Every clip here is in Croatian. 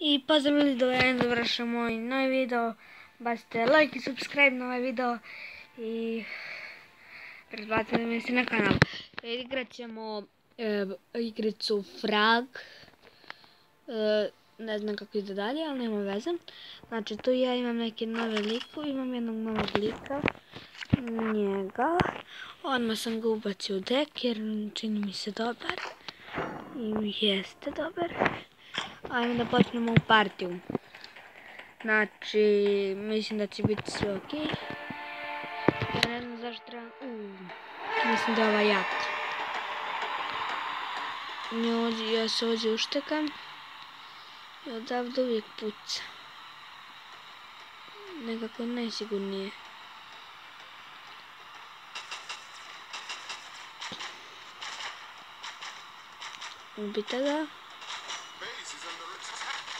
I pozdravili do jedan završam moj novi video. Bacite like i subscribe na ovaj video. I pretplatite mi se na kanal. Igrat ćemo e, igricu Frag. E, ne znam kako ide dalje, ali nema veze. Znači tu ja imam neke nove liku, imam jednog novog lika. Njega. Odmah sam ga ubacio u dek jer čini mi se dobar. I jeste dobar. Ajmo da počnemo u partiju. Znači, mislim da će biti sve ok. Ja ne znam zašto treba... mislim da je ova jaka. Ja se ovdje uštekam. I odavde uvijek puca. Nekako najsigurnije. Ubite ga.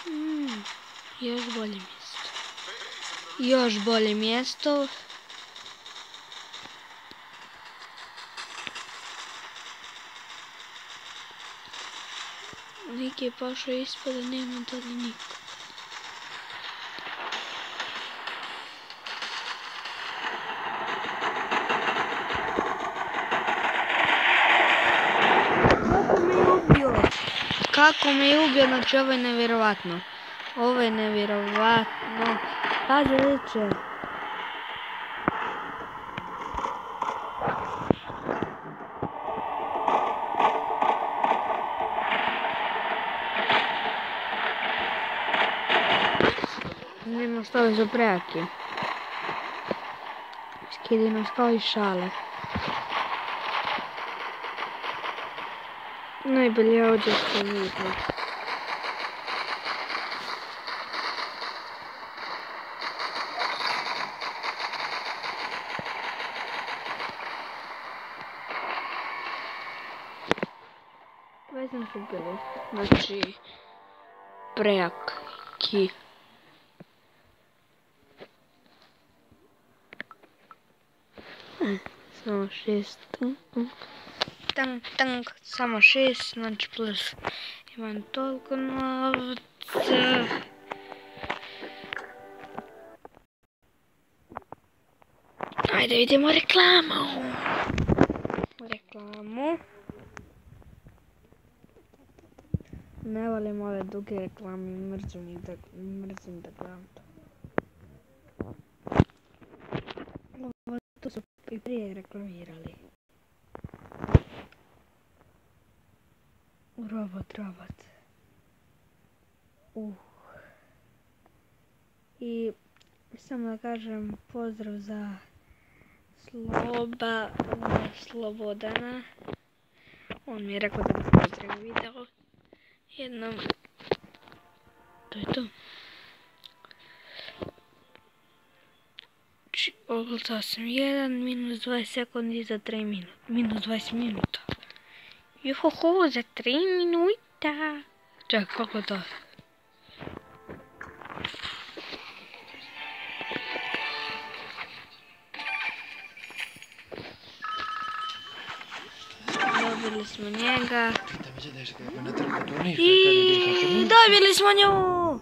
Mm, još bolje mjesto. Još bolje mjesto. Lik je pošao ispod, a nema doli niko. Kako me je ubio? Kako me je ubio, znači ovo je nevjerovatno. Ovo je nevjerovatno. Pazi liče. Nema što je za prejaki. Skidi nas kao i šale. Najbolje ovdje što vidimo. Bili. Znači, prejaki. Samo šest. Tank, tank, samo šest, znači plus imam toliko novca. Ajde vidimo reklamu. Reklamu. Ne volim ove duge reklame, mrzim ih da, mrzim da gledam to. Ovo to su i prije reklamirali. Robot, robot. Uh. I samo da kažem pozdrav za Sloba, Slobodana. On mi je rekao da bi pozdrav video. Jednom. To je to. Oglasao sam 1 minus 20 sekundi za 3 minuta. Minus 20 minuta. Juhoho, za 3 minuta. Čekaj, kako to? Dobili smo njega. I dobili smo nju!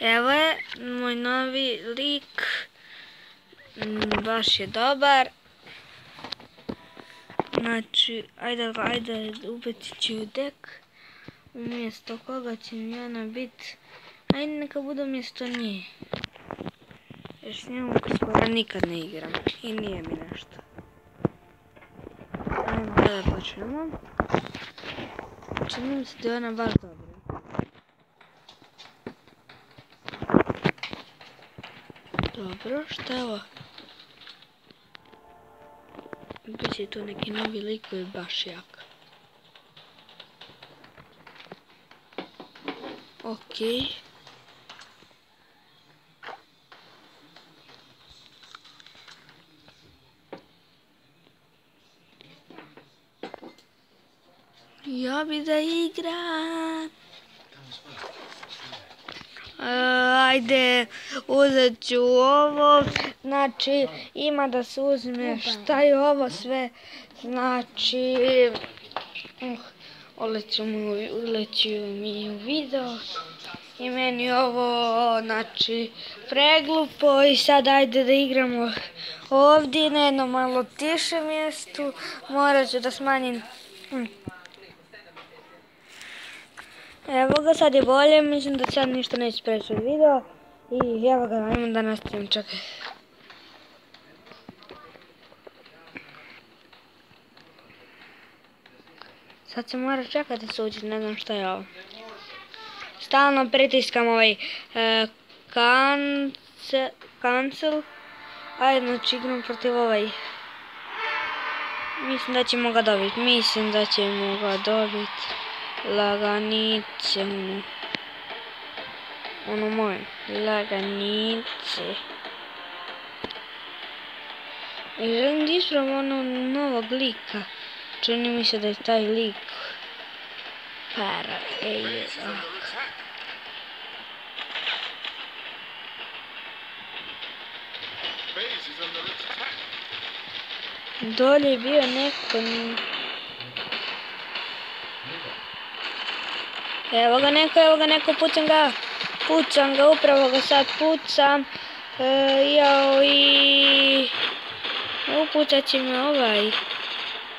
Evo je moj novi lik. Baš je dobar. Znači, ajde, ajde, ubacit ću dek. Umjesto koga će mi ona bit. Ajde, neka bude umjesto nje. Jer s njom skoro nikad ne igram. I nije mi nešto. Ajmo kada počnemo. Čini se da je ona baš dobra. Dobro, šta je ovo? Biće tu neki novi lik koji je baš jak. Okej. Ja bi da igram. Ajde, uzet ću ovo, znači ima da se uzme šta je ovo sve, znači, uh, uleću mi, uleću mi u video. I meni ovo, znači, preglupo. I sad ajde da igramo ovdje na jednom malo tiše mjestu, morat ću da smanjim hm. Evo ga, sad je bolje, mislim da sad ništa neće preći video. I evo ga, ajmo da nastavim, čekaj. Sad se mora čekati uđe, ne znam šta je ovo. Stalno pritiskam ovaj e, cancel. Ajde, znači igram protiv ovaj. Mislim da ćemo ga dobiti, mislim da ćemo ga dobiti laganice ono. Ono moje. Laganice i želim da ispravam ono novog lika. Čini mi se da je taj lik para ej Dolje je bio neko Evo ga neko, evo ga neko, pucam ga. Pucam ga, upravo ga sad pucam. E, jao i... Upucat će me ovaj.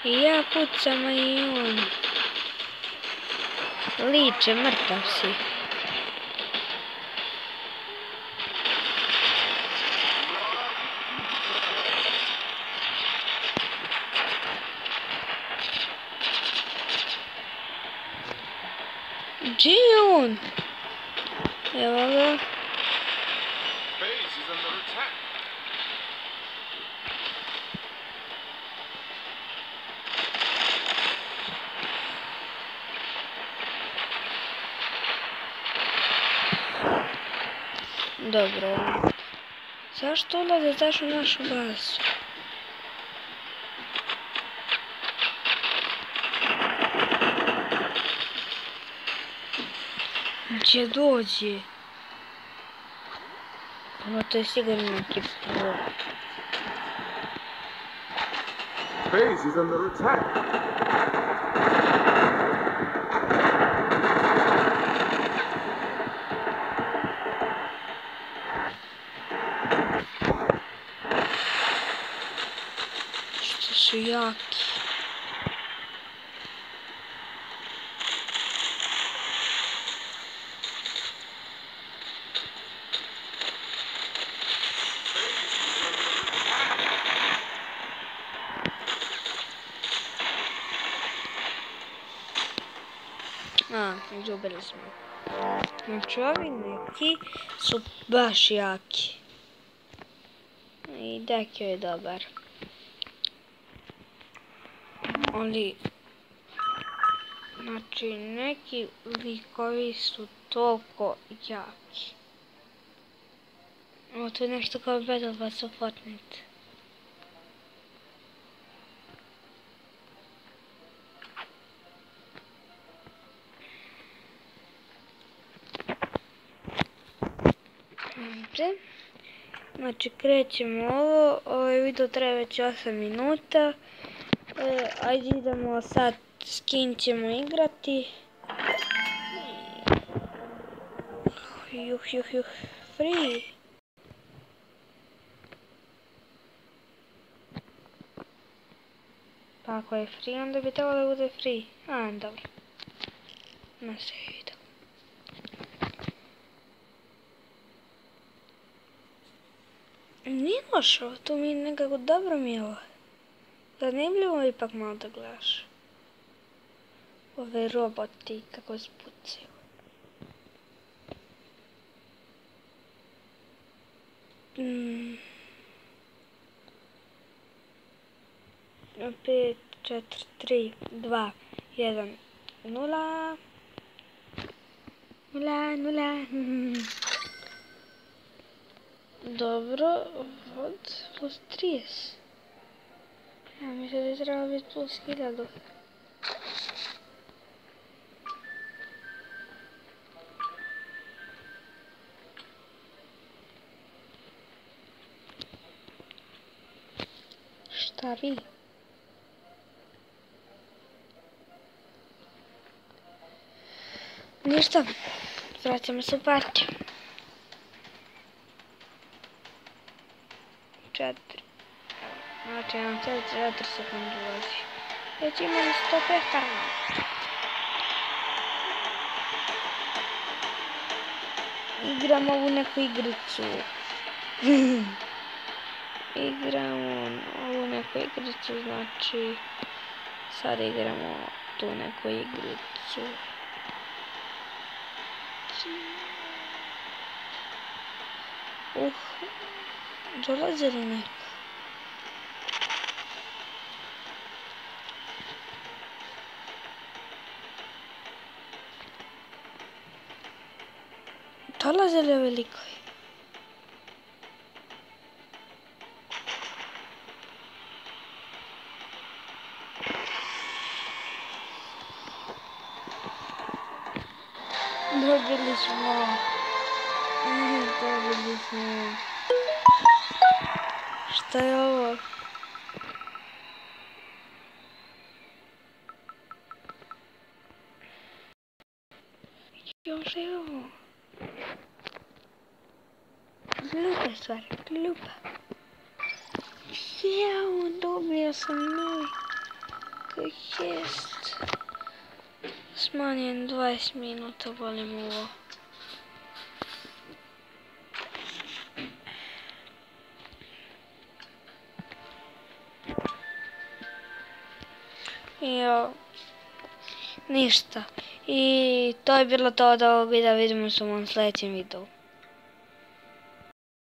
I ja pucam i on. Liče, mrtav si. Gdje je on? Evo ga. Dobro. Zašto ulaze daš u našu bazu? Gdje dođe? Ovo to je sigurno neki pro. Base is under attack. Što su jaki. A, izgubili smo. Znači ovi neki su baš jaki. I Dekio je dobar. Ali, znači neki likovi su toliko jaki. Ovo to je nešto kao Battle Pass u Fortnite. Dobro. Znači krećemo ovo, ovaj video traje već 8 minuta. E, ajde idemo sad, s kim ćemo igrati. Juh, juh, juh, free. Pa ako je free, onda bi trebalo da bude free. A, dobro. Na se Nije lošo, to mi nekako dobro mi je ovo. Zanimljivo je ipak malo da gledaš. Ove roboti kako spucaju. Mm. 5, 4, 3, 2, 1, 0. 0, 0. Dobro, od plus 30. Ja mislim da je trebalo biti plus 1000. Šta vi? Ništa, vraćamo se u partiju. Četiri. Znači, nam sad četiri sekunde ulazi. Već imali 100 petara. Igramo ovu neku igricu. Igramo ovu neku igricu, znači... Sad igramo tu neku igricu. Uh, dolazi li neko? Dolazi li veliko? Dobili smo. Mhm, Dobili smo. Šta je ovo? Još je ovo. Glupa stvar, glupa. Jao, dobio sam novi. Koji jest. Smanjen 20 minuta, volim ovo. Ništa. I to je bilo to od ovog videa, vidimo se u mom sljedećem videu.